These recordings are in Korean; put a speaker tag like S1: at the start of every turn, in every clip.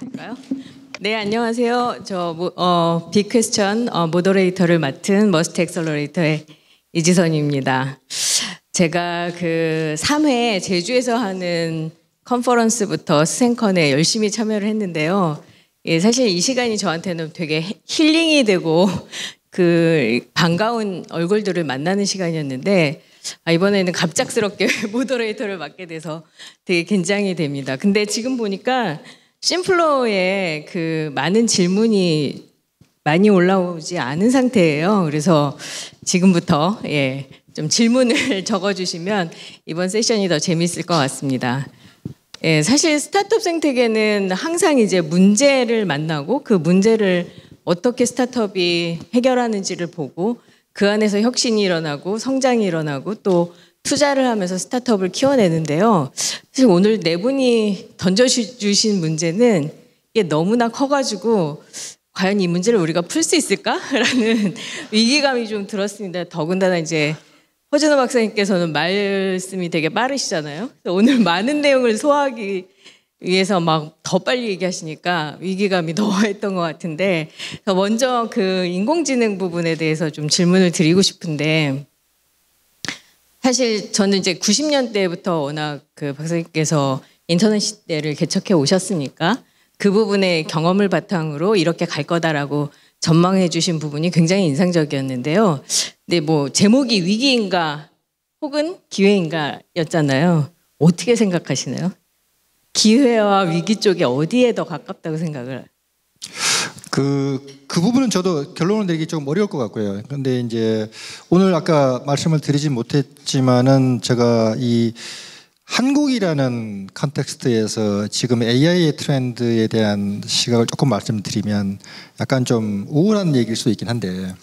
S1: 할까요? 네, 안녕하세요. 저 어, big question 어, moderator를 맡은 머스트 엑셀러레이터의 이지선입니다. 제가 그 3회 제주에서 하는 컨퍼런스부터 스생컨에 열심히 참여를 했는데요. 예, 사실 이 시간이 저한테는 되게 힐링이 되고 그 반가운 얼굴들을 만나는 시간이었는데 아, 이번에는 갑작스럽게 moderator를 맡게 돼서 되게 긴장이 됩니다. 근데 지금 보니까 심플로에 그 많은 질문이 많이 올라오지 않은 상태예요. 그래서 지금부터 예, 좀 질문을 적어주시면 이번 세션이 더 재밌을 것 같습니다. 예, 사실 스타트업 생태계는 항상 이제 문제를 만나고 그 문제를 어떻게 스타트업이 해결하는지를 보고 그 안에서 혁신이 일어나고 성장이 일어나고 또 투자를 하면서 스타트업을 키워내는데요. 사실 오늘 네 분이 던져주신 문제는 이게 너무나 커가지고 과연 이 문제를 우리가 풀 수 있을까라는 위기감이 좀 들었습니다. 더군다나 이제 허준호 박사님께서는 말씀이 되게 빠르시잖아요. 오늘 많은 내용을 소화하기 위해서 막 더 빨리 얘기하시니까 위기감이 더했던 것 같은데 먼저 그 인공지능 부분에 대해서 좀 질문을 드리고 싶은데 사실 저는 이제 90년대부터 워낙 그 박사님께서 인터넷 시대를 개척해 오셨으니까 그 부분의 경험을 바탕으로 이렇게 갈 거다라고 전망해 주신 부분이 굉장히 인상적이었는데요. 근데 뭐 제목이 위기인가 혹은 기회인가 였잖아요. 어떻게 생각하시나요? 기회와 위기 쪽에 어디에 더 가깝다고 생각을?
S2: 그, 그 부분은 저도 결론을 내기 좀 어려울 것 같고요. 근데 이제 오늘 아까 말씀을 드리지 못했지만은 제가 이 한국이라는 context에서 지금 AI의 트렌드에 대한 시각을 조금 말씀드리면 약간 좀 우울한 얘기일 수도 있긴 한데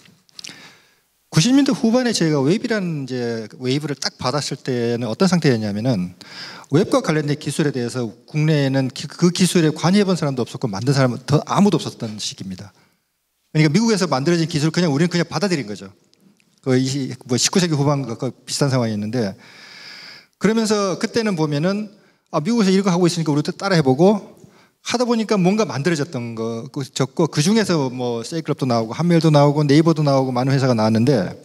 S2: 90년대 후반에 제가 웹이라는 이제 wave를 딱 받았을 때는 어떤 상태였냐면은 웹과 관련된 기술에 대해서 국내에는 그 기술에 관여해 본 사람도 없었고 만든 사람은 더 아무도 없었던 시기입니다. 그러니까 미국에서 만들어진 기술을 그냥 우리는 그냥 받아들인 거죠. 그 19세기 뭐 후반과 비슷한 상황이었는데 그러면서 그때는 보면은 아, 미국에서 이거 하고 있으니까 우리도 따라 해보고 하다 보니까 뭔가 만들어졌던 거 적고 그 중에서 뭐 세이클럽도 나오고 한멜도 나오고 네이버도 나오고 많은 회사가 나왔는데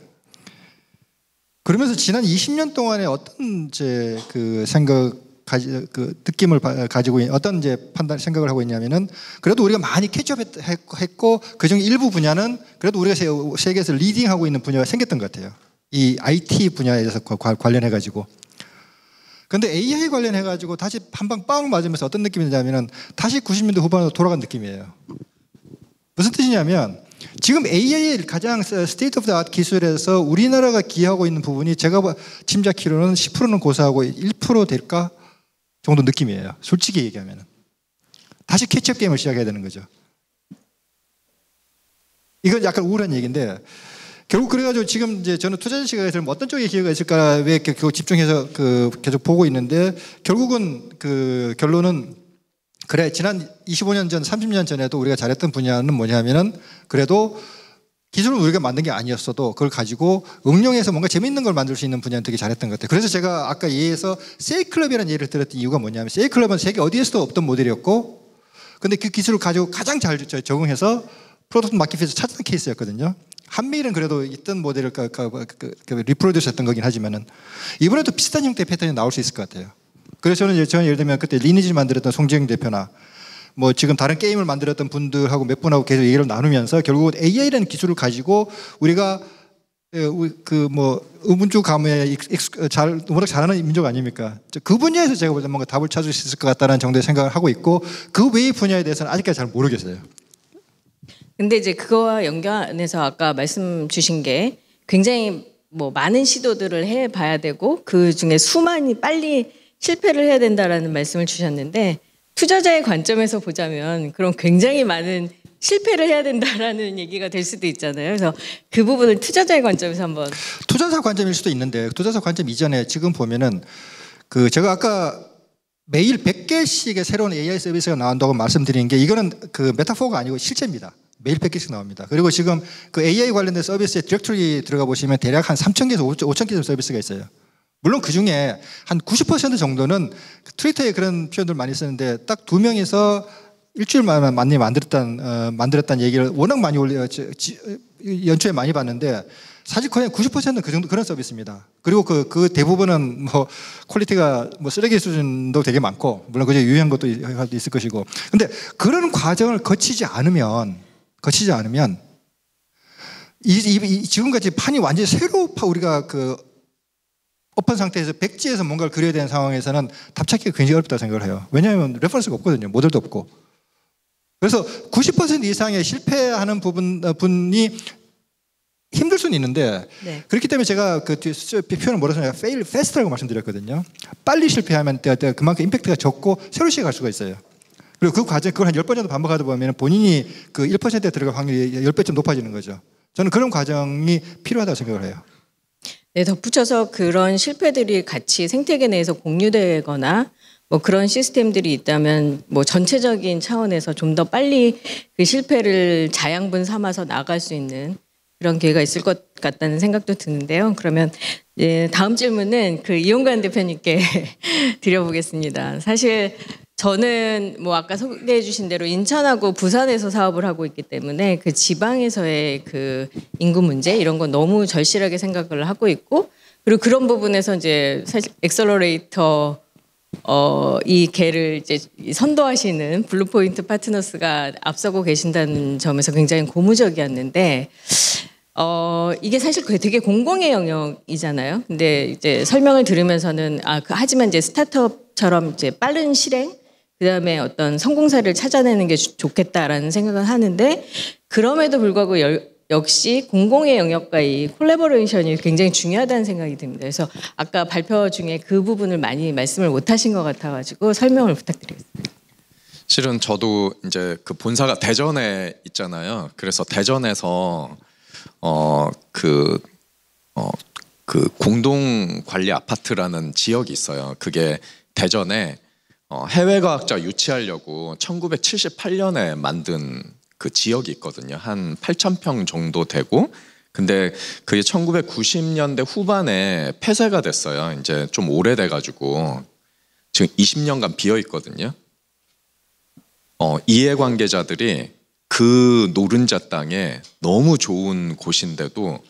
S2: 그러면서 지난 20년 동안에 어떤 제그 생각 가지 그 느낌을 가지고 어떤 이제 판단 생각을 하고 있냐면은 그래도 우리가 많이 catch up했고 그 중 일부 분야는 그래도 우리가 세계에서 leading하고 있는 분야가 생겼던 것 같아요. 이 IT 분야에 대해서 관련해 가지고. 근데 AI 관련해 가지고 다시 한 방 빵 맞으면서 어떤 느낌이 드냐면은 다시 90년대 후반으로 돌아간 느낌이에요. 무슨 뜻이냐면 지금 AI의 가장 state of the 기술에서 우리나라가 기여하고 있는 부분이 제가 짐작키로는 10%는 고사하고 1% 될까 정도 느낌이에요. 솔직히 얘기하면 다시 catch up 게임을 시작해야 되는 거죠. 이건 약간 우울한 얘기인데 결국 그래가지고 지금 이제 저는 투자 시각에서 어떤 쪽에 기회가 있을까 왜 이렇게 집중해서 그 계속 보고 있는데 결국은 그 결론은 그래 지난 25년 전 30년 전에도 우리가 잘했던 분야는 뭐냐면은 그래도 기술은 우리가 만든 게 아니었어도 그걸 가지고 응용해서 뭔가 재밌는 걸 만들 수 있는 분야는 되게 잘했던 것 같아요. 그래서 제가 아까 예에서 세이클럽이라는 예를 들었던 이유가 뭐냐면 세이클럽은 세계 어디에서도 없던 모델이었고 근데 그 기술을 가지고 가장 잘 적응해서 프로덕트 마켓에서 찾았던 케이스였거든요. 한메일은 그래도 있던 모델을 그, 그, 그, 그 reproduce 했던 거긴 하지만은 이번에도 비슷한 형태의 패턴이 나올 수 있을 것 같아요. 그래서 저는, 저는 예를 들면 그때 리니지 만들었던 송재경 대표나 뭐 지금 다른 게임을 만들었던 분들하고 몇 분하고 계속 얘기를 나누면서 결국 AI라는 기술을 가지고 우리가 예, 그뭐 음주가무에 잘 워낙 잘하는 민족 아닙니까? 그 분야에서 제가 볼 때 뭔가 답을 찾을 수 있을 것 같다는 정도의 생각을 하고 있고 그 외의 분야에 대해서는 아직까지 잘 모르겠어요.
S1: 근데 이제 그거와 연관해서 아까 말씀 주신 게 굉장히 뭐 많은 시도들을 해 봐야 되고 그 중에 수많이 빨리 실패를 해야 된다라는 말씀을 주셨는데 투자자의 관점에서 보자면 그럼 굉장히 많은 실패를 해야 된다라는 얘기가 될 수도 있잖아요. 그래서 그 부분을 투자자의 관점에서 한번
S2: 투자자 관점일 수도 있는데 투자자 관점 이전에 지금 보면은 그 제가 아까 매일 100개씩의 새로운 AI 서비스가 나온다고 말씀드린 게 이거는 그 메타포가 아니고 실제입니다. 매일 100개씩 나옵니다. 그리고 지금 그 AI 관련된 서비스에 디렉토리 들어가 보시면 대략 한 3,000개에서 5,000개 서비스가 있어요. 물론 그 중에 한 90% 정도는 트위터에 그런 표현들 많이 쓰는데 딱 두 명이서 일주일 만에 많이 만들었단 어, 만들었다는 얘기를 워낙 많이 올려 지- 지- 연초에 많이 봤는데 사실 거의 90%는 그 정도 그런 서비스입니다. 그리고 그, 그 대부분은 뭐 quality가 뭐 쓰레기 수준도 되게 많고 물론 그중에 유효한 것도 있- 있을 것이고 근데 그런 과정을 거치지 않으면 거치지 않으면 이, 이, 이 지금까지 판이 완전히 새로 파 우리가 그 오픈 상태에서 백지에서 뭔가를 그려야 되는 상황에서는 답 찾기가 굉장히 어렵다고 생각을 해요. 왜냐하면 reference가 없거든요. 모델도 없고. 그래서 90% 이상의 실패하는 부분 어, 분이 힘들 수는 있는데
S1: 네.
S2: 그렇기 때문에 제가 그 뒤에 수- 표현을 뭐라서 내가 fail fast라고 말씀드렸거든요. 빨리 실패하면 때- 때 그만큼 임팩트가 적고 새로 시작할 수가 있어요. 그리고 그 과정 그걸 한 10번 정도 반복하다 보면 본인이 그 1%에 들어갈 확률이 10배쯤 높아지는 거죠. 저는 그런 과정이 필요하다고 생각을 해요.
S1: 네, 덧붙여서 그런 실패들이 같이 생태계 내에서 공유되거나 뭐 그런 시스템들이 있다면 뭐 전체적인 차원에서 좀 더 빨리 그 실패를 자양분 삼아서 나갈 수 있는 그런 기회가 있을 것 같다는 생각도 드는데요. 그러면 예, 다음 질문은 그 이용관 대표님께 드려보겠습니다. 사실 저는 뭐 아까 소개해 주신 대로 인천하고 부산에서 사업을 하고 있기 때문에 그 지방에서의 그 인구 문제 이런 건 너무 절실하게 생각을 하고 있고 그리고 그런 부분에서 이제 사실 accelerator 어, 업계를 이제 선도하시는 블루포인트 파트너스가 앞서고 계신다는 점에서 굉장히 고무적이었는데 어, 이게 사실 그게 되게 공공의 영역이잖아요. 근데 이제 설명을 들으면서는 아, 그, 하지만 이제 스타트업처럼 이제 빠른 실행 그 다음에 어떤 성공사례를 찾아내는 게 좋- 좋겠다라는 생각을 하는데 그럼에도 불구하고 열- 역시 공공의 영역과 이 collaboration이 굉장히 중요하다는 생각이 듭니다. 그래서 아까 발표 중에 그 부분을 많이 말씀을 못 하신 것 같아가지고 설명을 부탁드리겠습니다.
S3: 실은 저도 이제 그 본사가 대전에 있잖아요. 그래서 대전에서 어그 어, 그 공동 관리 아파트라는 지역이 있어요. 그게 대전에 어, 해외 과학자 유치하려고 1978년에 만든 그 지역이 있거든요. 한 8천 평 정도 되고 근데 그게 1990년대 후반에 폐쇄가 됐어요. 이제 좀 오래돼 가지고 지금 20년간 비어 있거든요. 어, 이해관계자들이 그 노른자 땅에 너무 좋은 곳인데도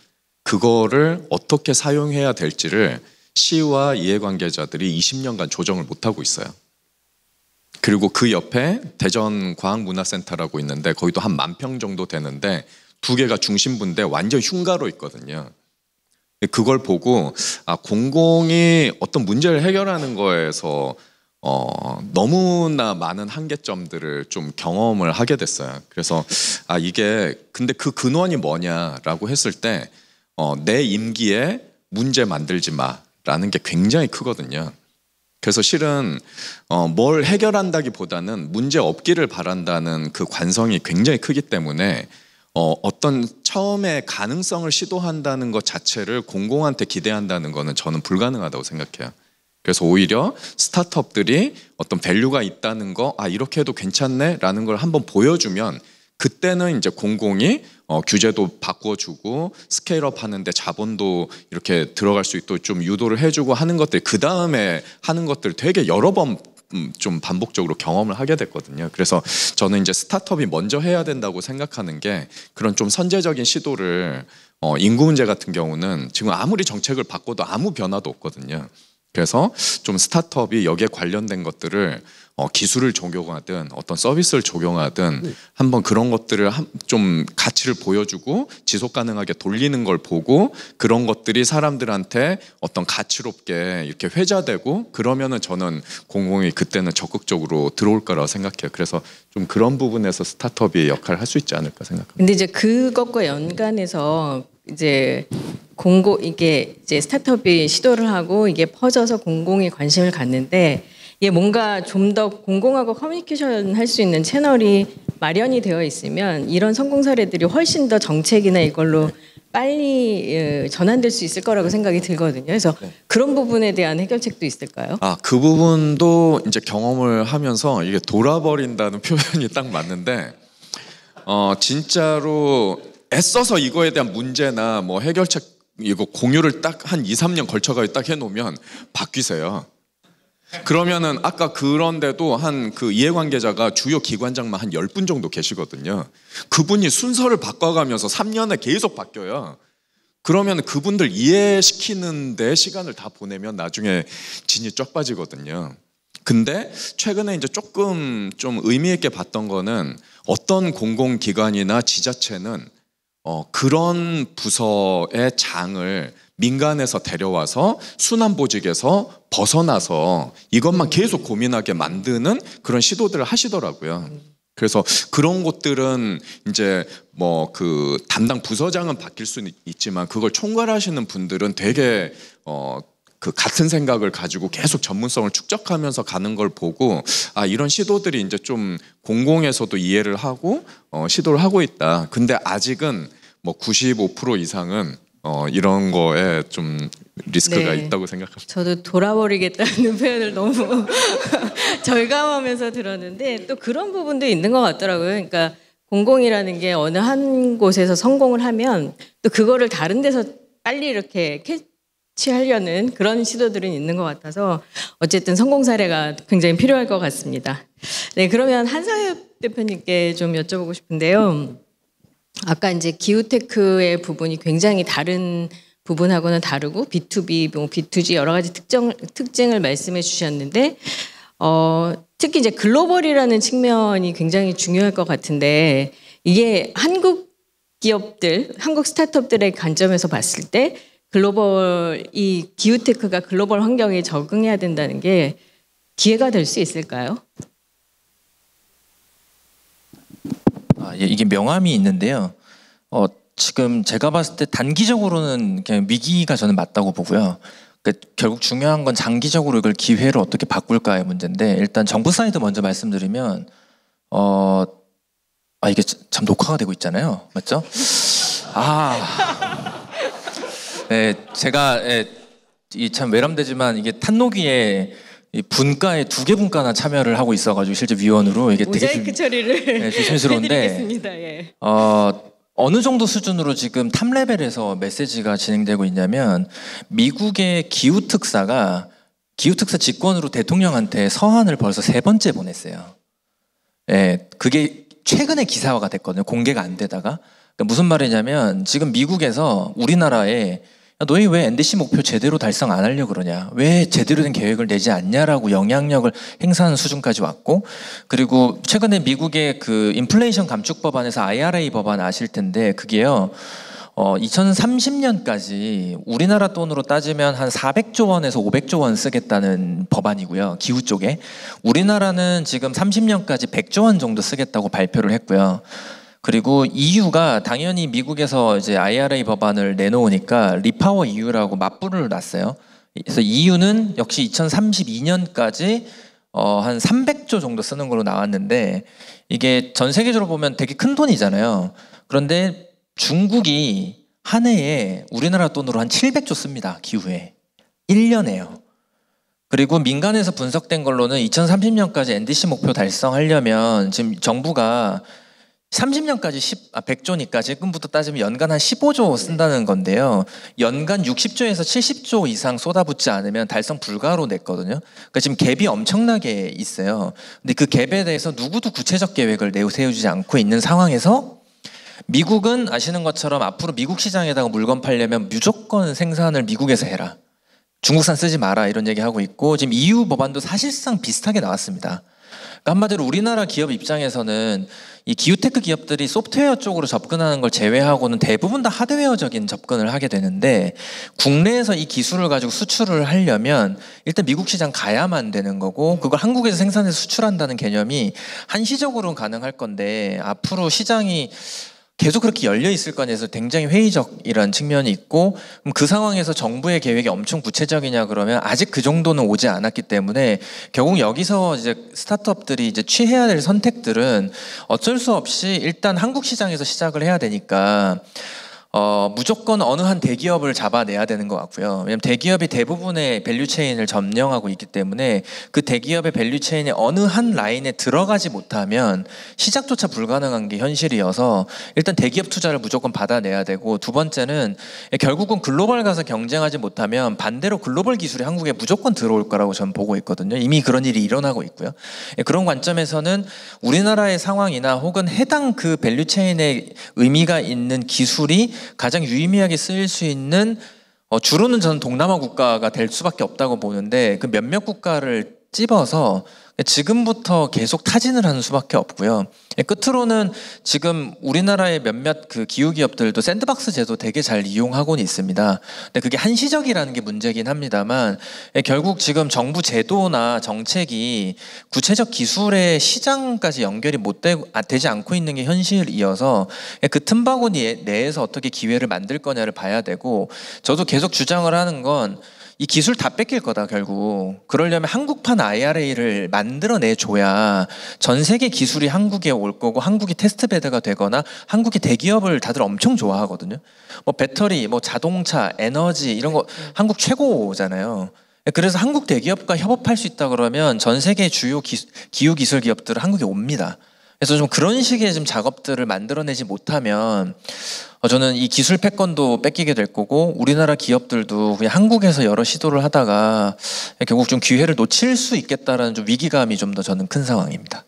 S3: 그거를 어떻게 사용해야 될지를 시와 이해관계자들이 20년간 조정을 못하고 있어요. 그리고 그 옆에 대전 과학문화센터라고 있는데 거기도 한 만 평 정도 되는데 두 개가 중심부인데 완전 흉가로 있거든요. 그걸 보고 아 공공이 어떤 문제를 해결하는 거에서 어 너무나 많은 한계점들을 좀 경험을 하게 됐어요. 그래서 아 이게 근데 그 근원이 뭐냐라고 했을 때 어, 내 임기에 문제 만들지 마라는 게 굉장히 크거든요. 그래서 실은 어, 뭘 해결한다기보다는 문제 없기를 바란다는 그 관성이 굉장히 크기 때문에 어, 어떤 처음에 가능성을 시도한다는 것 자체를 공공한테 기대한다는 거는 저는 불가능하다고 생각해요. 그래서 오히려 스타트업들이 어떤 value가 있다는 거, 아 이렇게 해도 괜찮네 라는 걸 한번 보여주면 그때는 이제 공공이 어, 규제도 바꿔주고 scale up 하는데 자본도 이렇게 들어갈 수 있도록 좀 유도를 해주고 하는 것들 그 다음에 하는 것들 되게 여러 번 음, 좀 반복적으로 경험을 하게 됐거든요. 그래서 저는 이제 스타트업이 먼저 해야 된다고 생각하는 게 그런 좀 선제적인 시도를 어, 인구 문제 같은 경우는 지금 아무리 정책을 바꿔도 아무 변화도 없거든요. 그래서 좀 스타트업이 여기에 관련된 것들을 어, 기술을 적용하든 어떤 서비스를 적용하든 한번 그런 것들을 한, 좀 가치를 보여주고 지속 가능하게 돌리는 걸 보고 그런 것들이 사람들한테 어떤 가치롭게 이렇게 회자되고 그러면은 저는 공공이 그때는 적극적으로 들어올 거라고 생각해요. 그래서 좀 그런 부분에서 스타트업이 역할을 할 수 있지 않을까 생각합니다.
S1: 근데 이제 그것과 연관해서 이제 공고 이게 이제 스타트업이 시도를 하고 이게 퍼져서 공공이 관심을 갖는데 이게 뭔가 좀 더 공공하고 커뮤니케이션 할 수 있는 채널이 마련이 되어 있으면 이런 성공 사례들이 훨씬 더 정책이나 이걸로 빨리 예, 전환될 수 있을 거라고 생각이 들거든요. 그래서 그런 부분에 대한 해결책도 있을까요?
S3: 아, 그 부분도 이제 경험을 하면서 이게 돌아버린다는 표현이 딱 맞는데, 어, 진짜로 애써서 이거에 대한 문제나 뭐 해결책 이거 공유를 딱 한 2, 3년 걸쳐가지고 딱 해놓으면 바뀌세요. 그러면은 아까 그런데도 한 그 이해관계자가 주요 기관장만 한 10분 정도 계시거든요. 그분이 순서를 바꿔가면서 3년에 계속 바뀌어요. 그러면 그분들 이해시키는데 시간을 다 보내면 나중에 진이 쩍 빠지거든요. 근데 최근에 이제 조금 좀 의미 있게 봤던 거는 어떤 공공기관이나 지자체는 어, 그런 부서의 장을 민간에서 데려와서 순환보직에서 벗어나서 이것만 계속 고민하게 만드는 그런 시도들을 하시더라고요. 그래서 그런 곳들은 이제 뭐 그 담당 부서장은 바뀔 수는 있지만 그걸 총괄하시는 분들은 되게 어 그 같은 생각을 가지고 계속 전문성을 축적하면서 가는 걸 보고 아 이런 시도들이 이제 좀 공공에서도 이해를 하고 어 시도를 하고 있다. 근데 아직은 뭐 95% 이상은 어 이런 거에 좀 리스크가
S1: 네.
S3: 있다고 생각합니다.
S1: 저도 돌아버리겠다는 표현을 너무 절감하면서 들었는데 또 그런 부분도 있는 것 같더라고요. 그러니까 공공이라는 게 어느 한 곳에서 성공을 하면 또 그거를 다른 데서 빨리 이렇게 캐 치하려는 그런 시도들은 있는 것 같아서 어쨌든 성공 사례가 굉장히 필요할 것 같습니다. 네, 그러면 한상엽 대표님께 좀 여쭤보고 싶은데요. 아까 이제 기후테크의 부분이 굉장히 다른 부분하고는 다르고 B2B, 뭐 B2G 여러 가지 특정 특징을 말씀해 주셨는데 어, 특히 이제 글로벌이라는 측면이 굉장히 중요할 것 같은데 이게 한국 기업들, 한국 스타트업들의 관점에서 봤을 때 글로벌 이 기후테크가 글로벌 환경에 적응해야 된다는 게 기회가 될 수 있을까요?
S4: 아, 예, 이게 명암이 있는데요. 어, 지금 제가 봤을 때 단기적으로는 그냥 위기가 저는 맞다고 보고요. 그러니까 결국 중요한 건 장기적으로 이걸 기회를 어떻게 바꿀까의 문제인데 일단 정부 사이드 먼저 말씀드리면 어, 아 이게 참 녹화가 되고 있잖아요, 맞죠? 아, 네, 제가 예, 이 참 외람되지만 이게 탄녹위에 이 분과에 두 개 분과나 참여를 하고 있어가지고 실제 위원으로 이게 되게 좀-
S1: 처리를
S4: 네, 조심스러운데.
S1: 예.
S4: 어, 어느 정도 수준으로 지금 top level에서 메시지가 진행되고 있냐면 미국의 기후 특사가 기후 특사 직권으로 대통령한테 서한을 벌써 세 번째 보냈어요. 예, 그게 최근에 기사화가 됐거든요. 공개가 안 되다가 그러니까 무슨 말이냐면 지금 미국에서 우리나라에 야, 너희 왜 NDC 목표 제대로 달성 안 하려 그러냐? 왜 제대로 된 계획을 내지 않냐라고 영향력을 행사하는 수준까지 왔고, 그리고 최근에 미국의 그 인플레이션 감축 법안에서 IRA 법안 아실 텐데 그게요. 어, 2030년까지 우리나라 돈으로 따지면 한 400조 원에서 500조 원 쓰겠다는 법안이고요. 기후 쪽에. 우리나라는 지금 30년까지 100조 원 정도 쓰겠다고 발표를 했고요. 그리고 EU가 당연히 미국에서 이제 IRA 법안을 내놓으니까 리파워 EU라고 맞불을 놨어요. 그래서 EU는 역시 2032년까지 어, 한 300조 정도 쓰는 걸로 나왔는데 이게 전 세계적으로 보면 되게 큰 돈이잖아요. 그런데 중국이 한 해에 우리나라 돈으로 한 700조 씁니다. 기후에. 1년에요. 그리고 민간에서 분석된 걸로는 2030년까지 NDC 목표 달성하려면 지금 정부가 30년까지 10, 아, 100조니까 지금부터 따지면 연간 한 15조 쓴다는 건데요. 연간 60조에서 70조 이상 쏟아붓지 않으면 달성 불가로 냈거든요. 그러니까 지금 갭이 엄청나게 있어요. 근데 그 갭에 대해서 누구도 구체적 계획을 내세우지 세우지 않고 있는 상황에서 미국은 아시는 것처럼 앞으로 미국 시장에다가 물건 팔려면 무조건 생산을 미국에서 해라. 중국산 쓰지 마라 이런 얘기 하고 있고 지금 EU 법안도 사실상 비슷하게 나왔습니다. 그러니까 한마디로 우리나라 기업 입장에서는 이 기후테크 기업들이 소프트웨어 쪽으로 접근하는 걸 제외하고는 대부분 다 하드웨어적인 접근을 하게 되는데 국내에서 이 기술을 가지고 수출을 하려면 일단 미국 시장 가야만 되는 거고 그걸 한국에서 생산해서 수출한다는 개념이 한시적으로는 가능할 건데 앞으로 시장이 계속 그렇게 열려 있을 거냐에서 굉장히 회의적이라는 측면이 있고 그 상황에서 정부의 계획이 엄청 구체적이냐 그러면 아직 그 정도는 오지 않았기 때문에 결국 여기서 이제 스타트업들이 이제 취해야 될 선택들은 어쩔 수 없이 일단 한국 시장에서 시작을 해야 되니까 어, 무조건 어느 한 대기업을 잡아내야 되는 것 같고요. 왜냐하면 대기업이 대부분의 value chain을 점령하고 있기 때문에 그 대기업의 value chain의 어느 한 라인에 들어가지 못하면 시작조차 불가능한 게 현실이어서 일단 대기업 투자를 무조건 받아내야 되고 두 번째는 결국은 글로벌 가서 경쟁하지 못하면 반대로 글로벌 기술이 한국에 무조건 들어올 거라고 저는 보고 있거든요. 이미 그런 일이 일어나고 있고요. 예, 그런 관점에서는 우리나라의 상황이나 혹은 해당 그 value chain의 의미가 있는 기술이 가장 유의미하게 쓰일 수 있는 어, 주로는 저는 동남아 국가가 될 수밖에 없다고 보는데 그 몇몇 국가를 찝어서 지금부터 계속 타진을 하는 수밖에 없고요. 예, 끝으로는 지금 우리나라의 몇몇 그 기후 기업들도 샌드박스 제도 되게 잘 이용하고는 있습니다. 근데 그게 한시적이라는 게 문제긴 합니다만 예, 결국 지금 정부 제도나 정책이 구체적 기술의 시장까지 연결이 못 아, 되지 않고 있는 게 현실이어서 예, 그 틈바구니 내에서 어떻게 기회를 만들 거냐를 봐야 되고 저도 계속 주장을 하는 건 이 기술 다 뺏길 거다 결국 그러려면 한국판 IRA를 만들어내 줘야 전 세계 기술이 한국에 올 거고 한국이 테스트 베드가 되거나 한국의 대기업을 다들 엄청 좋아하거든요. 뭐 배터리, 뭐 자동차, 에너지 이런 거 한국 최고잖아요. 그래서 한국 대기업과 협업할 수 있다 그러면 전 세계 주요 기, 기후 기술 기업들은 한국에 옵니다. 그래서 좀 그런 식의 좀 작업들을 만들어내지 못하면 어, 저는 이 기술 패권도 뺏기게 될 거고 우리나라 기업들도 그냥 한국에서 여러 시도를 하다가 결국 좀 기회를 놓칠 수 있겠다라는 좀 위기감이 좀 더 저는 큰 상황입니다.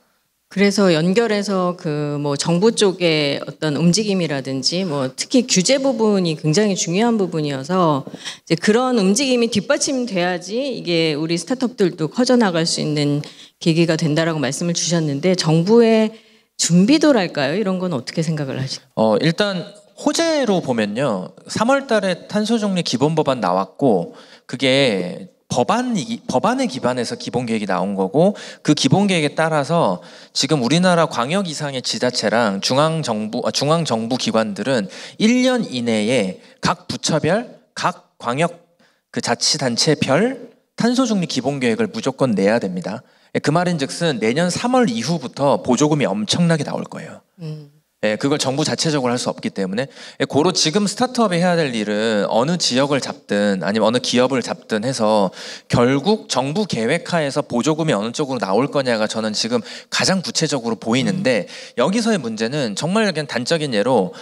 S1: 그래서 연결해서 그 뭐 정부 쪽의 어떤 움직임이라든지 뭐 특히 규제 부분이 굉장히 중요한 부분이어서 이제 그런 움직임이 뒷받침돼야지 이게 우리 스타트업들도 커져 나갈 수 있는 계기가 된다라고 말씀을 주셨는데 정부의 준비도랄까요? 이런 건 어떻게 생각을 하시죠?
S4: 어, 일단 호재로 보면요. 3월 달에 탄소 정리 기본 법안 나왔고 그게 법안이 법안에 기반해서 기본 계획이 나온 거고 그 기본 계획에 따라서 지금 우리나라 광역 이상의 지자체랑 중앙 정부 아, 중앙 정부 기관들은 1년 이내에 각 부처별 각 광역 그 자치단체별 탄소 중립 기본 계획을 무조건 내야 됩니다. 그 말인즉슨 내년 3월 이후부터 보조금이 엄청나게 나올 거예요.
S1: 음.
S4: 예, 그걸 정부 자체적으로 할 수 없기 때문에 예, 고로 지금 스타트업이 해야 될 일은 어느 지역을 잡든 아니면 어느 기업을 잡든 해서 결국 정부 계획하에서 보조금이 어느 쪽으로 나올 거냐가 저는 지금 가장 구체적으로 보이는데 여기서의 문제는 정말 그냥 단적인 예로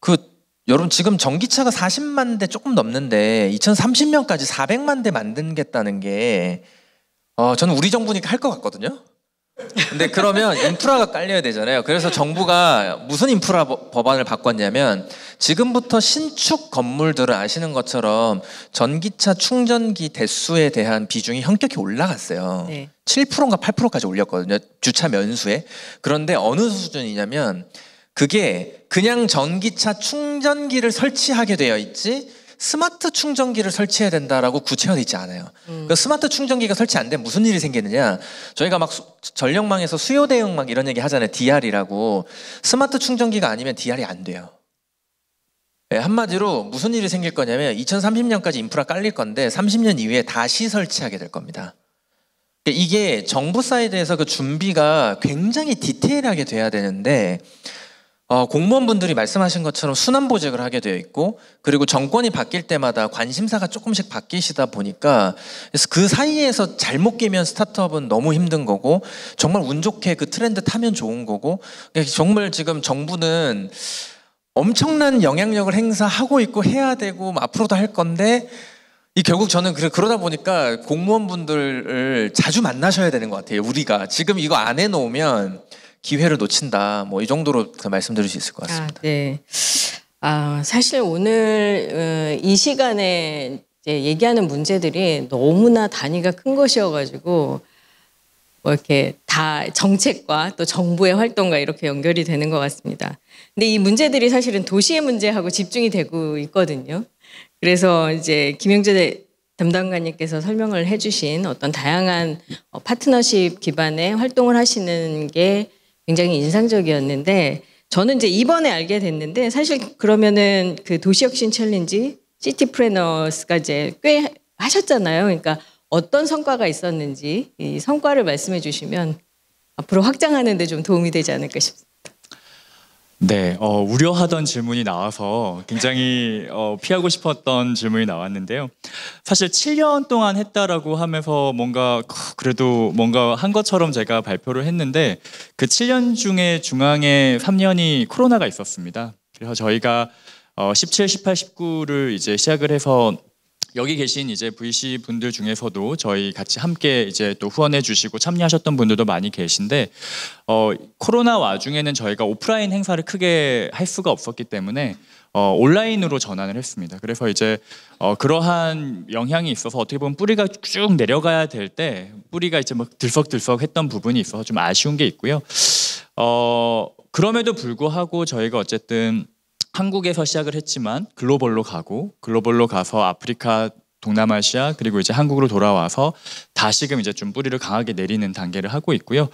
S4: 그 여러분 지금 전기차가 40만 대 조금 넘는데 2030년까지 400만 대 만들겠다는 게 어, 저는 우리 정부니까 할 것 같거든요. 근데 그러면 인프라가 깔려야 되잖아요. 그래서 정부가 무슨 인프라 법안을 바꿨냐면 지금부터 신축 건물들을 아시는 것처럼 전기차 충전기 대수에 대한 비중이 현격히 올라갔어요.
S1: 네.
S4: 7%인가 8%까지 올렸거든요. 주차 면수에. 그런데 어느 수준이냐면 그게 그냥 전기차 충전기를 설치하게 되어 있지 스마트 충전기를 설치해야 된다라고 구체화되어 있지 않아요.
S1: 음.
S4: 그 스마트 충전기가 설치 안 되면 무슨 일이 생기느냐? 저희가 막 수, 전력망에서 수요 대응 막 이런 얘기 하잖아요. DR이라고. 스마트 충전기가 아니면 DR이 안 돼요. 네, 한마디로 무슨 일이 생길 거냐면 2030년까지 인프라 깔릴 건데 30년 이후에 다시 설치하게 될 겁니다. 그러니까 이게 정부 사이드에서 그 준비가 굉장히 디테일하게 돼야 되는데 어, 공무원분들이 말씀하신 것처럼 순환 보직을 하게 되어 있고 그리고 정권이 바뀔 때마다 관심사가 조금씩 바뀌시다 보니까 그래서 그 사이에서 잘못 끼면 스타트업은 너무 힘든 거고 정말 운 좋게 그 트렌드 타면 좋은 거고 정말 지금 정부는 엄청난 영향력을 행사하고 있고 해야 되고 뭐 앞으로도 할 건데 이 결국 저는 그러다 보니까 공무원분들을 자주 만나셔야 되는 것 같아요. 우리가 지금 이거 안 해놓으면 기회를 놓친다. 뭐 이 정도로 말씀드릴 수 있을 것 같습니다.
S1: 아, 네. 아, 사실 오늘 어, 이 시간에 얘기하는 문제들이 너무나 단위가 큰 것이어가지고 뭐 이렇게 다 정책과 또 정부의 활동과 이렇게 연결이 되는 것 같습니다. 근데 이 문제들이 사실은 도시의 문제하고 집중이 되고 있거든요. 그래서 이제 김영재 담당관님께서 설명을 해주신 어떤 다양한 어, 파트너십 기반의 활동을 하시는 게 굉장히 인상적이었는데 저는 이제 이번에 알게 됐는데 사실 그러면은 그 도시혁신 챌린지 시티 프레너스가 이제 꽤 하셨잖아요. 그러니까 어떤 성과가 있었는지 이 성과를 말씀해 주시면 앞으로 확장하는 데 좀 도움이 되지 않을까 싶습니다.
S5: 네, 어, 우려하던 질문이 나와서 굉장히 어, 피하고 싶었던 질문이 나왔는데요. 사실 7년 동안 했다라고 하면서 뭔가 크, 그래도 뭔가 한 것처럼 제가 발표를 했는데 그 7년 중에 중앙에 3년이 코로나가 있었습니다. 그래서 저희가 어, 17, 18, 19를 이제 시작을 해서 여기 계신 이제 VC 분들 중에서도 저희 같이 함께 이제 또 후원해 주시고 참여하셨던 분들도 많이 계신데 어, 코로나 와중에는 저희가 오프라인 행사를 크게 할 수가 없었기 때문에 어, 온라인으로 전환을 했습니다. 그래서 이제 어, 그러한 영향이 있어서 어떻게 보면 뿌리가 쭉 내려가야 될 때 뿌리가 이제 막 들썩들썩 했던 부분이 있어서 좀 아쉬운 게 있고요. 어, 그럼에도 불구하고 저희가 어쨌든 한국에서 시작을 했지만 글로벌로 가고 글로벌로 가서 아프리카 동남아시아 그리고 이제 한국으로 돌아와서 다시금 이제 좀 뿌리를 강하게 내리는 단계를 하고 있고요.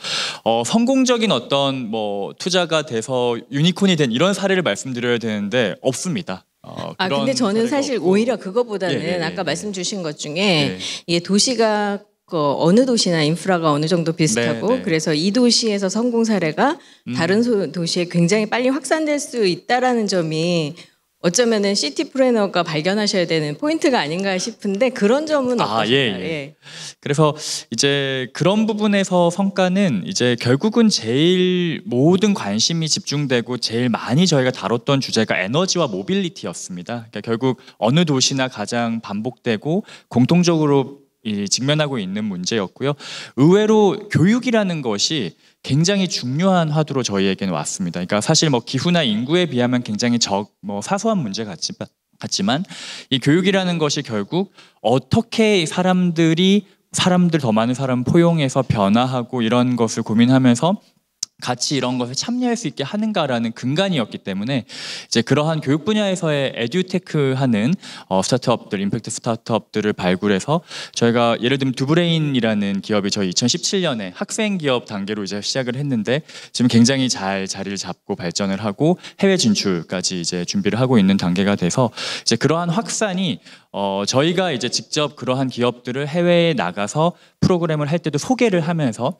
S5: 어, 성공적인 어떤 뭐 투자가 돼서 유니콘이 된 이런 사례를 말씀드려야 되는데 없습니다. 어,
S1: 아 근데 저는 사실
S5: 없고.
S1: 오히려 그거보다는
S5: 예, 예, 예,
S1: 아까
S5: 예.
S1: 말씀 주신 것 중에
S5: 네.
S1: 이게 도시가 그 어느 도시나 인프라가 어느 정도 비슷하고
S5: 네, 네.
S1: 그래서 이 도시에서 성공 사례가
S5: 음.
S1: 다른 소- 도시에 굉장히 빨리 확산될 수 있다라는 점이 어쩌면은 시티 프레너스가 발견하셔야 되는 포인트가 아닌가 싶은데 그런 점은
S5: 아,
S1: 어떠신가요?
S5: 예, 예. 그래서 이제 그런 부분에서 성과는 이제 결국은 제일 모든 관심이 집중되고 제일 많이 저희가 다뤘던 주제가 에너지와 모빌리티였습니다. 그러니까 결국 어느 도시나 가장 반복되고 공통적으로 이 직면하고 있는 문제였고요. 의외로 교육이라는 것이 굉장히 중요한 화두로 저희에게는 왔습니다. 그러니까 사실 뭐 기후나 인구에 비하면 굉장히 적, 뭐 사소한 문제 같지만 같지만 이 교육이라는 것이 결국 어떻게 사람들이 사람들 더 많은 사람 포용해서 변화하고 이런 것을 고민하면서 같이 이런 것에 참여할 수 있게 하는가라는 근간이었기 때문에 이제 그러한 교육 분야에서의 에듀테크 하는 어, 스타트업들, 임팩트 스타트업들을 발굴해서 저희가 예를 들면 두브레인이라는 기업이 저희 2017년에 학생 기업 단계로 이제 시작을 했는데 지금 굉장히 잘 자리를 잡고 발전을 하고 해외 진출까지 이제 준비를 하고 있는 단계가 돼서 이제 그러한 확산이 어, 저희가 이제 직접 그러한 기업들을 해외에 나가서 프로그램을 할 때도 소개를 하면서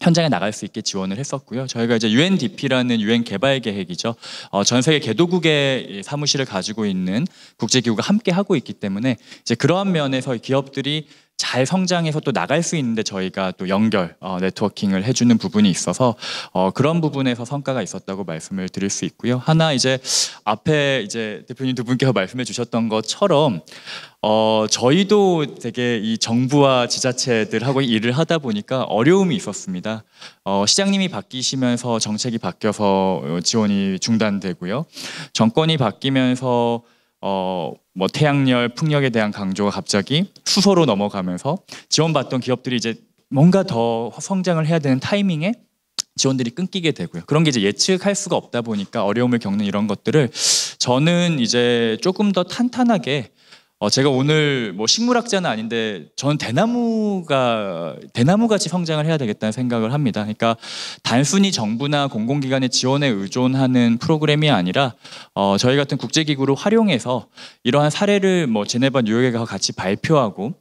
S5: 현장에 나갈 수 있게 지원을 했었고요. 저희가 이제 UNDP라는 유엔 개발 계획이죠. 어, 전 세계 개도국의 이 사무실을 가지고 있는 국제기구가 함께 하고 있기 때문에 이제 그러한 면에서 이 기업들이 잘 성장해서 또 나갈 수 있는데 저희가 또 연결 어, 네트워킹을 해주는 부분이 있어서 어, 그런 부분에서 성과가 있었다고 말씀을 드릴 수 있고요. 하나 이제 앞에 이제 대표님 두 분께서 말씀해 주셨던 것처럼 어, 저희도 되게 이 정부와 지자체들하고 일을 하다 보니까 어려움이 있었습니다. 어, 시장님이 바뀌시면서 정책이 바뀌어서 어, 지원이 중단되고요. 정권이 바뀌면서 어, 뭐 태양열, 풍력에 대한 강조가 갑자기 수소로 넘어가면서 지원받던 기업들이 이제 뭔가 더 성장을 해야 되는 타이밍에 지원들이 끊기게 되고요. 그런 게 이제 예측할 수가 없다 보니까 어려움을 겪는 이런 것들을 저는 이제 조금 더 탄탄하게 어, 제가 오늘 뭐 식물학자는 아닌데 저는 대나무가 대나무같이 성장을 해야 되겠다는 생각을 합니다. 그러니까 단순히 정부나 공공기관의 지원에 의존하는 프로그램이 아니라 어, 저희 같은 국제기구를 활용해서 이러한 사례를 뭐 제네바 뉴욕에 가서 같이 발표하고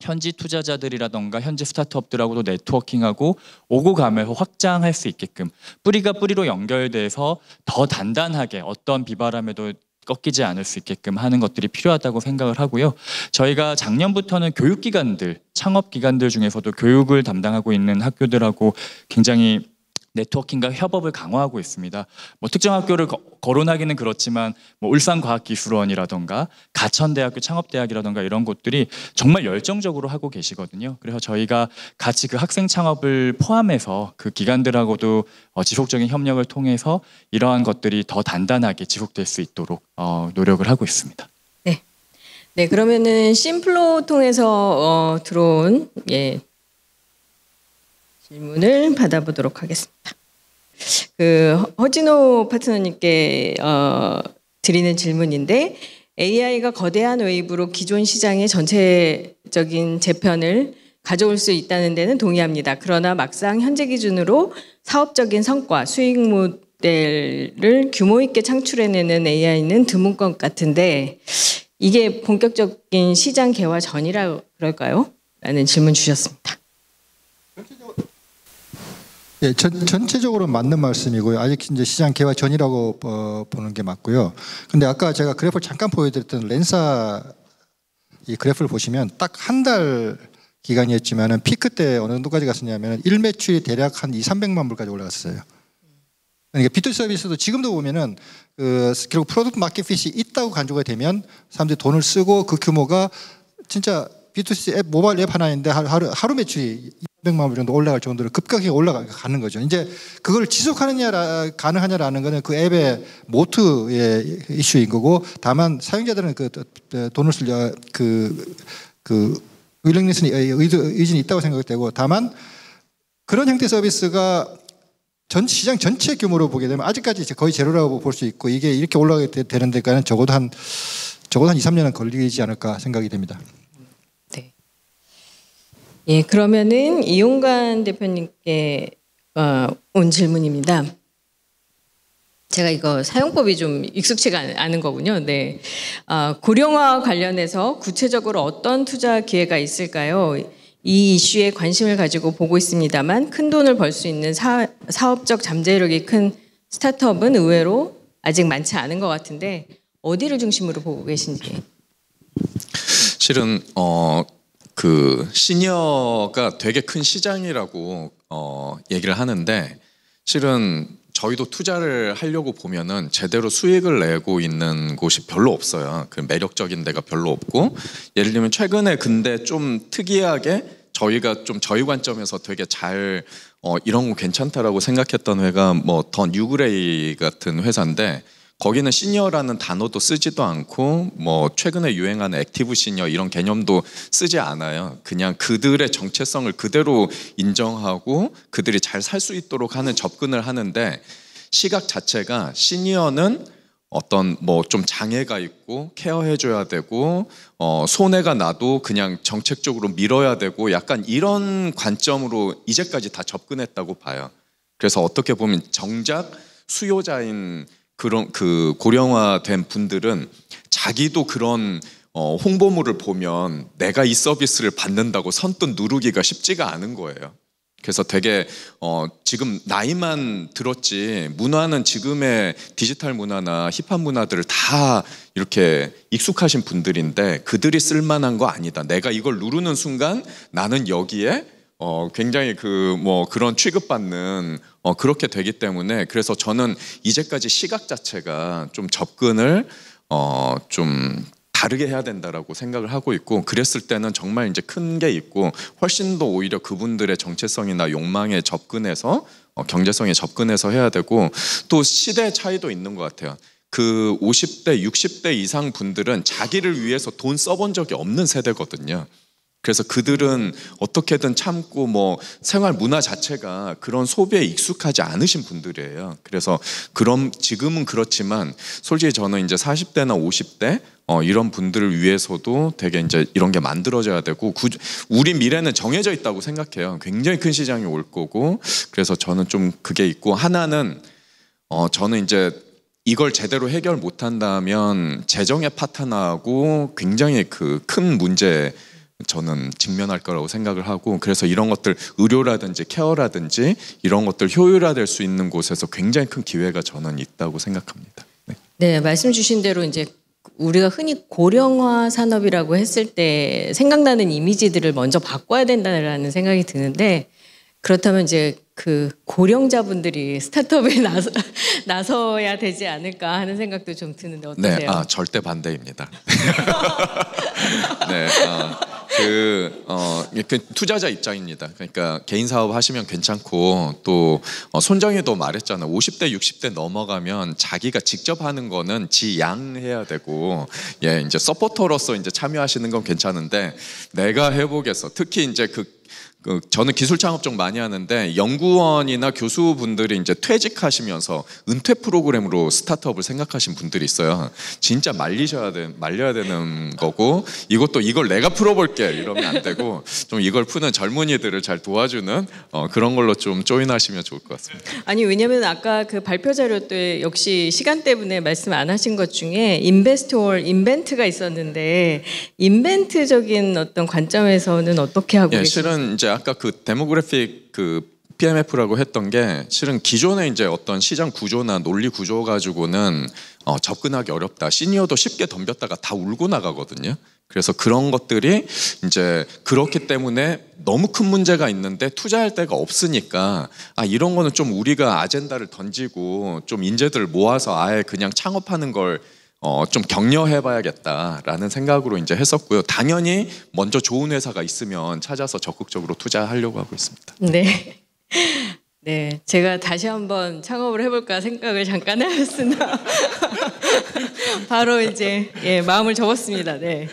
S5: 현지 투자자들이라던가 현지 스타트업들하고도 네트워킹하고 오고 가면서 확장할 수 있게끔 뿌리가 뿌리로 연결돼서 더 단단하게 어떤 비바람에도 꺾이지 않을 수 있게끔 하는 것들이 필요하다고 생각을 하고요. 저희가 작년부터는 교육기관들, 창업기관들 중에서도 교육을 담당하고 있는 학교들하고 굉장히 네트워킹과 협업을 강화하고 있습니다. 뭐 특정 학교를 거, 거론하기는 그렇지만 뭐 울산과학기술원이라던가 가천대학교 창업대학이라던가 이런 곳들이 정말 열정적으로 하고 계시거든요. 그래서 저희가 같이 그 학생 창업을 포함해서 그 기관들하고도 어, 지속적인 협력을 통해서 이러한 것들이 더 단단하게 지속될 수 있도록 어, 노력을 하고 있습니다.
S1: 네, 그러면은 심플로 통해서 어, 들어온 예, 질문을 받아보도록 하겠습니다. 그 허- 허진호 파트너님께 어, 드리는 질문인데 AI가 거대한 웨이브로 기존 시장의 전체적인 재편을 가져올 수 있다는 데는 동의합니다. 그러나 막상 현재 기준으로 사업적인 성과, 수익 모델을 규모 있게 창출해내는 AI는 드문 것 같은데 이게 본격적인 시장 개화 전이라 그럴까요? 라는 질문 주셨습니다.
S2: 예, 전, 전체적으로 맞는 말씀이고요. 아직 이제 시장 개화 전이라고 어, 보는 게 맞고요. 근데 아까 제가 그래프를 잠깐 보여드렸던 렌사 이 그래프를 보시면 딱 한 달 기간이었지만은 피크 때 어느 정도까지 갔었냐면 일 매출이 대략 한 2, 300만 불까지 올라갔어요. 그러니까 B2C 서비스도 지금도 보면은 그 결국 product market fit이 있다고 간주가 되면 사람들이 돈을 쓰고 그 규모가 진짜 B2C 앱 모바일 앱 하나인데 하루 하루, 매출이 200만 불 정도 올라갈 정도로 급격하게 올라가는 거죠. 이제 그걸 지속하느냐 가능하냐라는 거는 그 앱의 모트의 이슈인 거고 다만 사용자들은 그 돈을 쓸그그 그 윌링리스는 의진이 있다고 생각되고 다만 그런 형태 서비스가 전 시장 전체 규모로 보게 되면 아직까지 거의 제로라고 볼 수 있고 이게 이렇게 올라가게 되는 데까지는 적어도 한 적어도 한 2, 3년은 걸리지 않을까 생각이 됩니다.
S1: 네. 예, 그러면은 이용관 대표님께 어, 온 질문입니다. 제가 이거 사용법이 좀 익숙치가 않은 거군요. 네. 아, 고령화 관련해서 구체적으로 어떤 투자 기회가 있을까요? 이 이슈에 관심을 가지고 보고 있습니다만 큰 돈을 벌 수 있는 사, 사업적 잠재력이 큰 스타트업은 의외로 아직 많지 않은 것 같은데 어디를 중심으로 보고 계신지.
S3: 실은 어 그 시니어가 되게 큰 시장이라고 어 얘기를 하는데 실은 저희도 투자를 하려고 보면은 제대로 수익을 내고 있는 곳이 별로 없어요. 그 매력적인 데가 별로 없고 예를 들면 최근에 근데 좀 특이하게 저희가 좀 저희 관점에서 되게 잘 어, 이런 거 괜찮다라고 생각했던 회사가 뭐 더뉴그레이 같은 회사인데 거기는 시니어라는 단어도 쓰지도 않고 뭐 최근에 유행하는 active senior 이런 개념도 쓰지 않아요. 그냥 그들의 정체성을 그대로 인정하고 그들이 잘 살 수 있도록 하는 접근을 하는데 시각 자체가 시니어는 어떤 뭐 좀 장애가 있고 care해줘야 되고 어 손해가 나도 그냥 정책적으로 밀어야 되고 약간 이런 관점으로 이제까지 다 접근했다고 봐요. 그래서 어떻게 보면 정작 수요자인 그런 그 고령화된 분들은 자기도 그런 어, 홍보물을 보면 내가 이 서비스를 받는다고 선뜻 누르기가 쉽지가 않은 거예요. 그래서 되게 어, 지금 나이만 들었지 문화는 지금의 디지털 문화나 힙합 문화들을 다 이렇게 익숙하신 분들인데 그들이 쓸만한 거 아니다. 내가 이걸 누르는 순간 나는 여기에 어, 굉장히 그 뭐 그런 취급받는 어, 그렇게 되기 때문에 그래서 저는 이제까지 시각 자체가 좀 접근을 어, 좀 다르게 해야 된다라고 생각을 하고 있고 그랬을 때는 정말 이제 큰 게 있고 훨씬 더 오히려 그분들의 정체성이나 욕망에 접근해서 어, 경제성에 접근해서 해야 되고 또 시대 차이도 있는 것 같아요. 그 50대, 60대 이상 분들은 자기를 위해서 돈 써본 적이 없는 세대거든요. 그래서 그들은 어떻게든 참고 뭐 생활 문화 자체가 그런 소비에 익숙하지 않으신 분들이에요. 그래서 그럼 지금은 그렇지만 솔직히 저는 이제 40대나 50대 어, 이런 분들을 위해서도 되게 이제 이런 게 만들어져야 되고 구, 우리 미래는 정해져 있다고 생각해요. 굉장히 큰 시장이 올 거고 그래서 저는 좀 그게 있고 하나는 어, 저는 이제 이걸 제대로 해결 못 한다면 재정의 파탄하고 굉장히 그 큰 문제 저는 직면할 거라고 생각을 하고 그래서 이런 것들 의료라든지 케어라든지 이런 것들 효율화될 수 있는 곳에서 굉장히 큰 기회가 저는 있다고 생각합니다. 네.
S1: 네, 말씀 주신 대로 이제 우리가 흔히 고령화 산업이라고 했을 때 생각나는 이미지들을 먼저 바꿔야 된다는 생각이 드는데 그렇다면 이제 그 고령자분들이 스타트업에 나서, 나서야 되지 않을까 하는 생각도 좀 드는데 어떠세요?
S3: 네, 아 절대 반대입니다. 네, 어, 그 어, 그 투자자 입장입니다. 그러니까 개인 사업 하시면 괜찮고 또 어, 손정희도 말했잖아. 50대, 60대 넘어가면 자기가 직접 하는 거는 지양 해야 되고 예, 이제 서포터로서 이제 참여하시는 건 괜찮은데 내가 해보겠어. 특히 이제 그 그 저는 기술 창업 쪽 많이 하는데 연구원이나 교수분들이 이제 퇴직하시면서 은퇴 프로그램으로 스타트업을 생각하신 분들이 있어요. 진짜 말리셔야 돼, 말려야 되는 거고 이것도 이걸 내가 풀어볼게 이러면 안 되고 좀 이걸 푸는 젊은이들을 잘 도와주는 어, 그런 걸로 좀 조인하시면 좋을 것 같습니다.
S1: 아니 왜냐하면 아까 그 발표 자료 때 역시 시간 때문에 말씀 안 하신 것 중에 인베스트월 인벤트가 있었는데 인벤트적인 어떤 관점에서는 어떻게 하고
S3: 예,
S1: 계신가요?
S3: 실은 이제 아까 그 데모그래픽 그 PMF라고 했던 게 실은 기존의 이제 어떤 시장 구조나 논리 구조 가지고는 어, 접근하기 어렵다. 시니어도 쉽게 덤볐다가 다 울고 나가거든요. 그래서 그런 것들이 이제 그렇기 때문에 너무 큰 문제가 있는데 투자할 데가 없으니까 아 이런 거는 좀 우리가 아젠다를 던지고 좀 인재들을 모아서 아예 그냥 창업하는 걸 어, 좀 격려해봐야겠다라는 생각으로 이제 했었고요. 당연히 먼저 좋은 회사가 있으면 찾아서 적극적으로 투자하려고 하고 있습니다.
S1: 네. 네, 제가 다시 한번 창업을 해볼까 생각을 잠깐 해봤으나 바로 이제 예, 마음을 접었습니다. 네,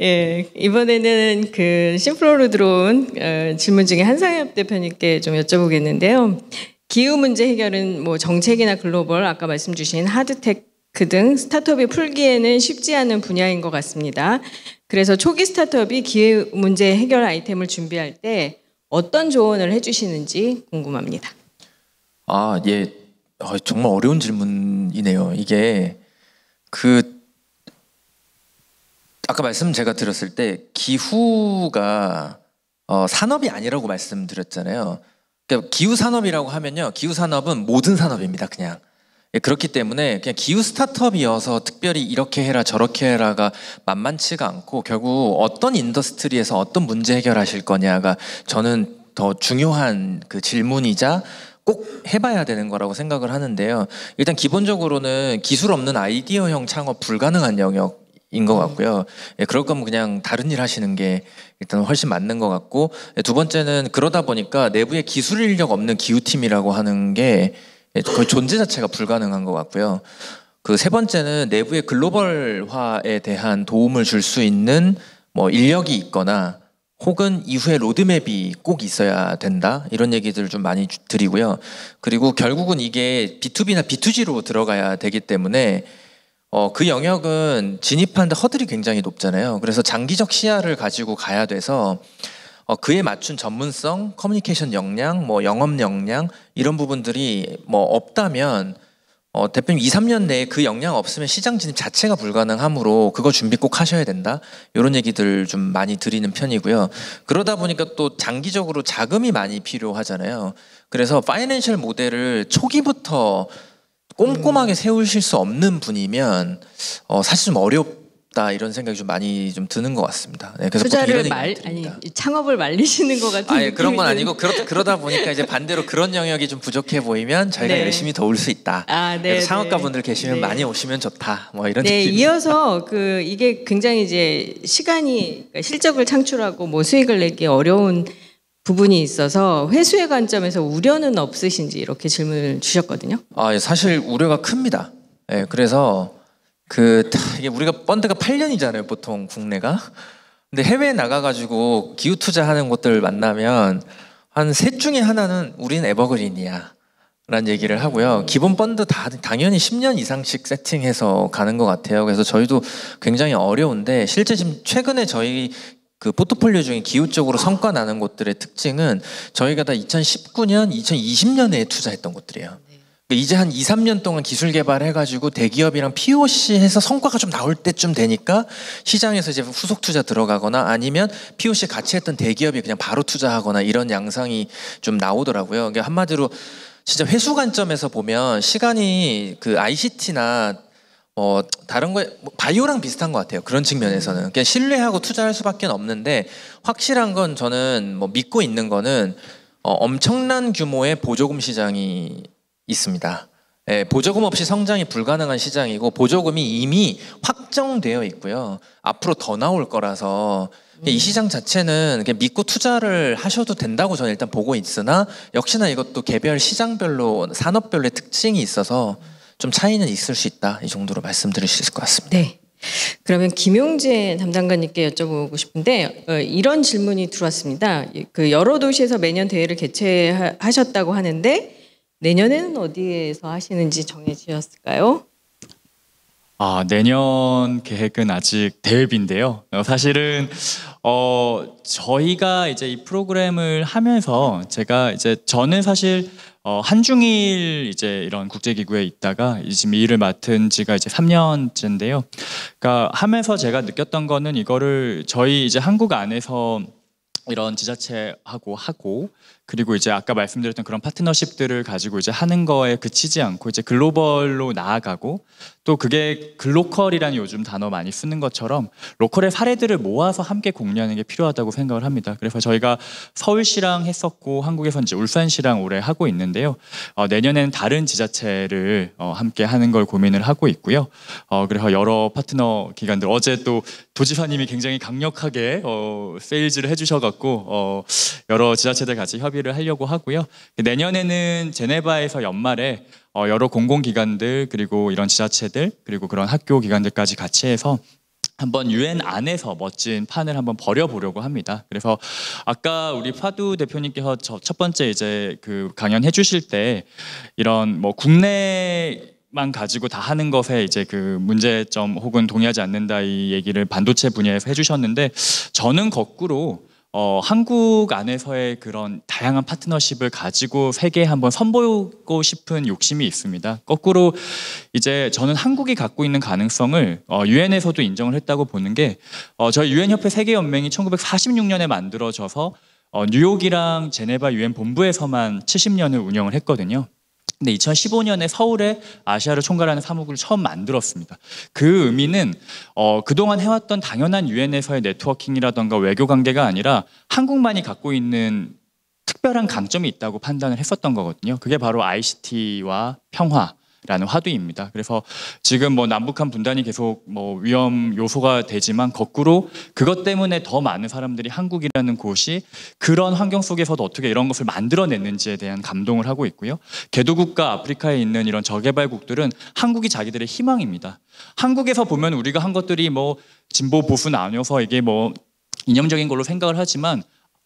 S1: 예, 이번에는 그 심플로로 들어온 어, 질문 중에 한상엽 대표님께 좀 여쭤보겠는데요. 기후 문제 해결은 뭐 정책이나 글로벌 아까 말씀 주신 하드테 크등 스타트업이 풀기에는 쉽지 않은 분야인 것 같습니다. 그래서 초기 스타트업이 기후 문제 해결 아이템을 준비할 때 어떤 조언을 해주시는지 궁금합니다.
S4: 아, 예. 어, 정말 어려운 질문이네요. 이게 그 아까 말씀 제가 드렸을 때 기후가 어, 산업이 아니라고 말씀드렸잖아요. 그러니까 기후 산업이라고 하면요, 기후 산업은 모든 산업입니다. 그냥 예, 그렇기 때문에 그냥 기후 스타트업이어서 특별히 이렇게 해라 저렇게 해라가 만만치가 않고 결국 어떤 industry에서 어떤 문제 해결하실 거냐가 저는 더 중요한 그 질문이자 꼭 해봐야 되는 거라고 생각을 하는데요. 일단 기본적으로는 기술 없는 아이디어형 창업 불가능한 영역. 인것 같고요. 예, 그럴 거면 그냥 다른 일 하시는 게 일단 훨씬 맞는 것 같고 예, 두 번째는 그러다 보니까 내부에 기술 인력 없는 기후팀이라고 하는 게 예, 거의 존재 자체가 불가능한 것 같고요. 그 세 번째는 내부의 글로벌화에 대한 도움을 줄 수 있는 뭐 인력이 있거나 혹은 이후에 로드맵이 꼭 있어야 된다 이런 얘기들을 좀 많이 주- 드리고요. 그리고 결국은 이게 B2B나 B2G로 들어가야 되기 때문에 어, 그 영역은 진입하는데 허들이 굉장히 높잖아요. 그래서 장기적 시야를 가지고 가야 돼서 어, 그에 맞춘 전문성, 커뮤니케이션 역량, 뭐 영업 역량 이런 부분들이 뭐 없다면 어, 대표님 2, 3년 내에 그 역량 없으면 시장 진입 자체가 불가능하므로 그거 준비 꼭 하셔야 된다. 이런 얘기들 좀 많이 드리는 편이고요. 그러다 보니까 또 장기적으로 자금이 많이 필요하잖아요. 그래서 파이낸셜 모델을 초기부터 꼼꼼하게 세우실 수 없는 분이면 어, 사실 좀 어렵 다 이런 생각이 좀 많이 좀 드는 것 같습니다. 네, 그래서
S1: 투자를 말 아니. 창업을 말리시는 것 같은
S4: 아예 그런 건 아니고 그러, 그러다 보니까 이제 반대로 그런 영역이 좀 부족해 보이면 저희가
S1: 네.
S4: 열심히 도울 수 있다.
S1: 아, 네,
S4: 그래서
S1: 네.
S4: 창업가분들 계시면
S1: 네.
S4: 많이 오시면 좋다. 뭐 이런
S1: 네,
S4: 느낌.
S1: 이어서 그 이게 굉장히 이제 시간이 그러니까 실적을 창출하고 뭐 수익을 내기 어려운 부분이 있어서 회수의 관점에서 우려는 없으신지 이렇게 질문을 주셨거든요.
S4: 아, 예, 사실 우려가 큽니다. 예, 그래서 그 다- 이게 우리가 펀드가 8년이잖아요, 보통 국내가. 근데 해외에 나가가지고 기후 투자하는 곳들 만나면 한 셋 중에 하나는 우리는 에버그린이야. 라는 얘기를 하고요. 기본 펀드 다 당연히 10년 이상씩 세팅해서 가는 것 같아요. 그래서 저희도 굉장히 어려운데 실제 지금 최근에 저희 그 포트폴리오 중에 기후 쪽으로 성과 나는 곳들의 특징은 저희가 다 2019년, 2020년에 투자했던 곳들이에요. 그러니까 이제 한 2, 3년 동안 기술 개발해가지고 대기업이랑 POC 해서 성과가 좀 나올 때쯤 되니까 시장에서 이제 후속 투자 들어가거나 아니면 POC 같이 했던 대기업이 그냥 바로 투자하거나 이런 양상이 좀 나오더라고요. 그러니까 한마디로 진짜 회수 관점에서 보면 시간이 그 ICT나 어 다른 거에 뭐 바이오랑 비슷한 것 같아요. 그런 측면에서는 그냥 신뢰하고 투자할 수밖에 없는데 확실한 건 저는 뭐 믿고 있는 거는 어, 엄청난 규모의 보조금 시장이 있습니다. 예, 보조금 없이 성장이 불가능한 시장이고 보조금이 이미 확정되어 있고요. 앞으로 더 나올 거라서 이 시장 자체는 믿고 투자를 하셔도 된다고 저는 일단 보고 있으나 역시나 이것도 개별 시장별로 산업별로의 특징이 있어서 좀 차이는 있을 수 있다 이 정도로 말씀드릴 수 있을 것 같습니다.
S1: 네. 그러면 김용재 담당관님께 여쭤보고 싶은데 어, 이런 질문이 들어왔습니다. 그 여러 도시에서 매년 대회를 개최하셨다고 하는데 내년에는 어디에서 하시는지 정해지셨을까요?
S5: 아, 내년 계획은 아직 대회비인데요. 어, 사실은 어 저희가 이제 이 프로그램을 하면서 제가 이제 저는 사실 어 한중일 이제 이런 국제 기구에 있다가 이 지금 이 일을 맡은 지가 이제 3년째인데요. 그러니까 하면서 제가 느꼈던 거는 이거를 저희 이제 한국 안에서 이런 지자체하고 하고 그리고 이제 아까 말씀드렸던 그런 파트너십들을 가지고 이제 하는 거에 그치지 않고 이제 글로벌로 나아가고 또 그게 글로컬이라는 요즘 단어 많이 쓰는 것처럼 로컬의 사례들을 모아서 함께 공유하는 게 필요하다고 생각을 합니다. 그래서 저희가 서울시랑 했었고 한국에서 이제 울산시랑 올해 하고 있는데요. 어, 내년에는 다른 지자체를 어, 함께 하는 걸 고민을 하고 있고요. 어, 그래서 여러 파트너 기관들 어제 또 도지사님이 굉장히 강력하게 어, 세일즈를 해주셔갖고 어, 여러 지자체들 같이 협의 를 하려고 하고요. 내년에는 제네바에서 연말에 어, 여러 공공기관들 그리고 이런 지자체들 그리고 그런 학교 기관들까지 같이 해서 한번 유엔 안에서 멋진 판을 한번 벌여보려고 합니다. 그래서 아까 우리 파두 대표님께서 저첫 번째 이제 그 강연 해주실 때 이런 뭐 국내 만 가지고 다 하는 것에 이제 그 문제점 혹은 동의하지 않는다 이 얘기를 반도체 분야에서 해주셨는데 저는 거꾸로 어, 한국 안에서의 그런 다양한 파트너십을 가지고 세계에 한번 선보이고 싶은 욕심이 있습니다. 거꾸로 이제 저는 한국이 갖고 있는 가능성을 어, 유엔에서도 인정을 했다고 보는 게 어, 저희 유엔 협회 세계 연맹이 1946년에 만들어져서 어, 뉴욕이랑 제네바 유엔 본부에서만 70년을 운영을 했거든요. 근데 2015년에 서울에 아시아를 총괄하는 사무국을 처음 만들었습니다. 그 의미는 어, 그동안 해왔던 당연한 유엔에서의 네트워킹이라던가 외교 관계가 아니라 한국만이 갖고 있는 특별한 강점이 있다고 판단을 했었던 거거든요. 그게 바로 ICT와 평화. 라는 화두입니다. 그래서 지금 뭐 남북한 분단이 계속 뭐 위험 요소가 되지만 거꾸로 그것 때문에 더 많은 사람들이 한국이라는 곳이 그런 환경 속에서도 어떻게 이런 것을 만들어냈는지에 대한 감동을 하고 있고요. 개도국가 아프리카에 있는 이런 저개발국들은 한국이 자기들의 희망입니다. 한국에서 보면 우리가 한 것들이 뭐 진보 보수 나뉘어서 이게 뭐 이념적인 걸로 생각을 하지만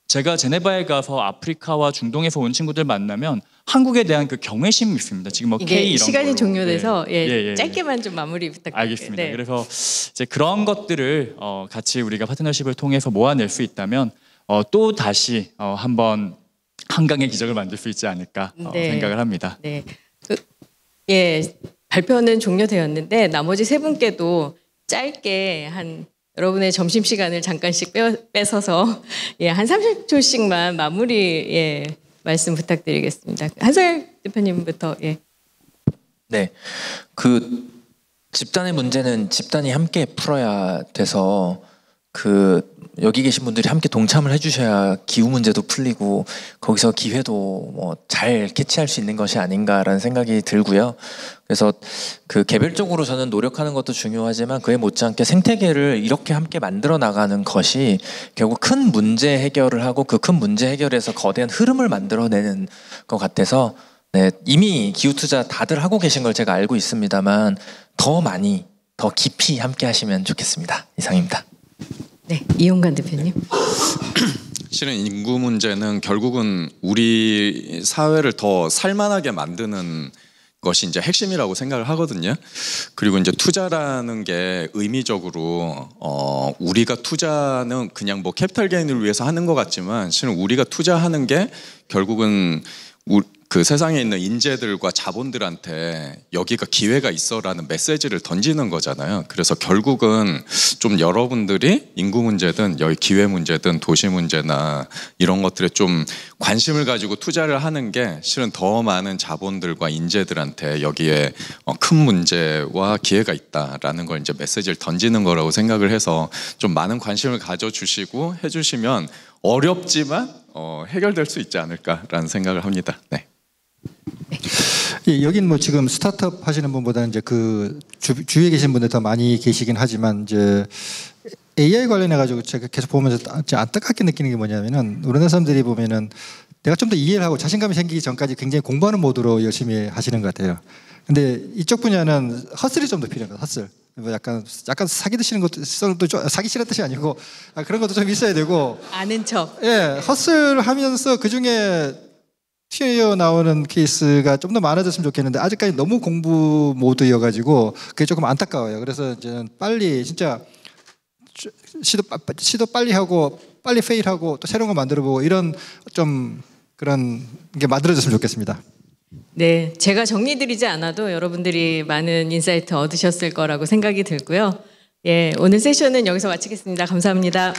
S5: 제가 제네바에 가서 아프리카와 중동에서 온 친구들 만나면 한국에 대한 그 경외심이 있습니다. 지금 뭐
S1: 이게
S5: K 이런
S1: 시간이
S5: 걸로.
S1: 종료돼서 예,
S5: 예, 예.
S1: 짧게만 좀 마무리 부탁드립니다.
S5: 알겠습니다.
S1: 네.
S5: 그래서 이제 그런 것들을 어, 같이 우리가 파트너십을 통해서 모아낼 수 있다면 어, 또 다시 어, 한번 한강의 기적을 만들 수 있지 않을까 어,
S1: 네.
S5: 생각을 합니다.
S1: 네. 그, 예, 발표는 종료되었는데 나머지 세 분께도 짧게 한 여러분의 점심 시간을 잠깐씩 빼, 뺏어서 예, 한 30초씩만 마무리 예, 말씀 부탁드리겠습니다. 한설 대표님부터 예.
S4: 네. 그 집단의 문제는 집단이 함께 풀어야 돼서 그 여기 계신 분들이 함께 동참을 해주셔야 기후 문제도 풀리고 거기서 기회도 뭐 잘 캐치할 수 있는 것이 아닌가라는 생각이 들고요. 그래서 그 개별적으로 저는 노력하는 것도 중요하지만 그에 못지않게 생태계를 이렇게 함께 만들어 나가는 것이 결국 큰 문제 해결을 하고 그 큰 문제 해결에서 거대한 흐름을 만들어내는 것 같아서 네, 이미 기후 투자 다들 하고 계신 걸 제가 알고 있습니다만 더 많이 더 깊이 함께 하시면 좋겠습니다. 이상입니다.
S1: 네, 이용관 대표님.
S3: 실은 인구 문제는 결국은 우리 사회를 더 살만하게 만드는 것이 이제 핵심이라고 생각을 하거든요. 그리고 이제 투자라는 게 의미적으로 어 우리가 투자는 그냥 뭐 캐피탈 게인을 위해서 하는 것 같지만 실은 우리가 투자하는 게 결국은 우, 그 세상에 있는 인재들과 자본들한테 여기가 기회가 있어라는 메시지를 던지는 거잖아요. 그래서 결국은 좀 여러분들이 인구 문제든 여기 기회 문제든 도시 문제나 이런 것들에 좀 관심을 가지고 투자를 하는 게 실은 더 많은 자본들과 인재들한테 여기에 어, 큰 문제와 기회가 있다라는 걸 이제 메시지를 던지는 거라고 생각을 해서 좀 많은 관심을 가져주시고 해주시면 어렵지만 어, 해결될 수 있지 않을까라는 생각을 합니다. 네.
S2: 예, 여긴 뭐 지금 스타트업 하시는 분보다는 이제 그 주, 주위에 계신 분들 더 많이 계시긴 하지만 이제 AI 관련해 가지고 제가 계속 보면서 진짜 안타깝게 느끼는 게 뭐냐면은 우리나라 사람들이 보면은 내가 좀 더 이해를 하고 자신감이 생기기 전까지 굉장히 공부하는 모드로 열심히 하시는 것 같아요. 근데 이쪽 분야는 허슬이 좀 더 필요한 거예요. 허슬. 뭐 약간 약간 사기 드시는 것도 좀 사기 싫은 뜻이 아니고 아, 그런 것도 좀 있어야 되고
S1: 아는 척.
S2: 예, hustle 하면서 그 중에 튀어 나오는 케이스가 좀 더 많아졌으면 좋겠는데 아직까지 너무 공부 모드여가지고 그게 조금 안타까워요. 그래서 이제 빨리 진짜 시도 빠- 시도 빨리 하고 빨리 fail하고 또 새로운 거 만들어보고 이런 좀 그런 게 만들어졌으면 좋겠습니다.
S1: 네, 제가 정리드리지 않아도 여러분들이 많은 insight 얻으셨을 거라고 생각이 들고요. 예, 오늘 세션은 여기서 마치겠습니다. 감사합니다.